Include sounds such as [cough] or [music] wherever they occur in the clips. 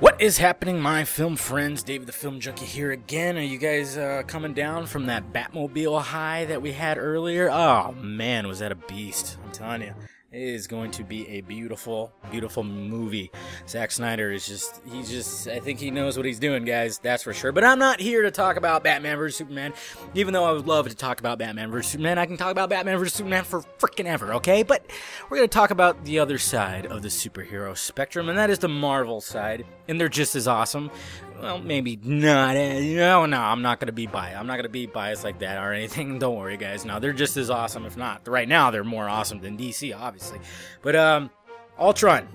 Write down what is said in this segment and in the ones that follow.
What is happening, my film friends? David the Film Junkee here again. Are you guys uh, coming down from that Batmobile high that we had earlier? Oh man, was that a beast! I'm telling you. It is going to be a beautiful, beautiful movie. Zack Snyder is just, he's just, I think he knows what he's doing, guys, that's for sure. But I'm not here to talk about Batman vs. Superman, even though I would love to talk about Batman vs. Superman. I can talk about Batman vs. Superman for freaking ever, okay? But we're going to talk about the other side of the superhero spectrum, and that is the Marvel side. And they're just as awesome well, maybe not. Eh, no, no, I'm not gonna be biased. I'm not gonna be biased like that or anything. [laughs] Don't worry, guys. No, they're just as awesome. If not, right now they're more awesome than DC, obviously. But um, Ultron,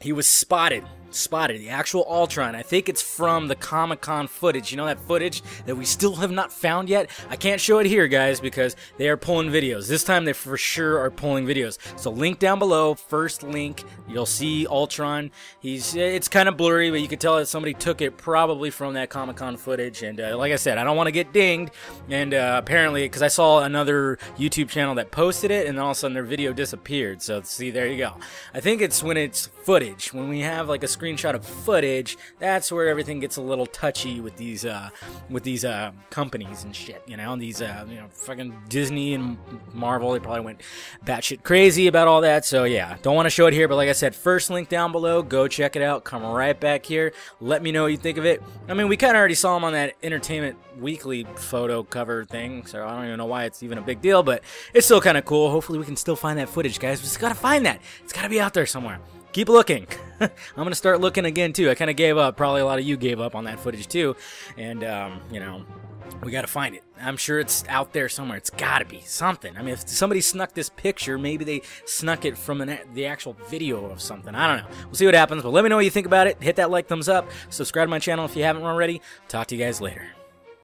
he was spotted spotted the actual Ultron. I think it's from the Comic Con footage. You know that footage that we still have not found yet? I can't show it here, guys, because they are pulling videos. This time they for sure are pulling videos. So link down below, first link, you'll see Ultron. He's it's kind of blurry, but you can tell that somebody took it probably from that Comic Con footage. And uh, like I said, I don't want to get dinged. And uh, apparently, because I saw another YouTube channel that posted it, and all of a sudden their video disappeared. So see, there you go. I think it's when it's footage, when we have like a screenshot of footage, that's where everything gets a little touchy with these uh, with these uh, companies and shit. You know, these uh, you know fucking Disney and Marvel. They probably went batshit crazy about all that. So yeah, don't want to show it here, but like I said, first link down below. Go check it out. Come right back here. Let me know what you think of it. I mean, we kind of already saw him on that Entertainment Weekly photo cover thing, so I don't even know why it's even a big deal, but it's still kind of cool. Hopefully, we can still find that footage, guys. We just gotta find that. It's gotta be out there somewhere keep looking. [laughs] [laughs] I'm gonna start looking again too. I kind of gave up. Probably a lot of you gave up on that footage too, and um, you know, we got to find it. I'm sure it's out there somewhere. It's got to be something. I mean, if somebody snuck this picture, maybe they snuck it from an, the actual video of something. I don't know. We'll see what happens. But let me know what you think about it. Hit that like, thumbs up. Subscribe to my channel if you haven't already. Talk to you guys later.